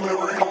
Lyric.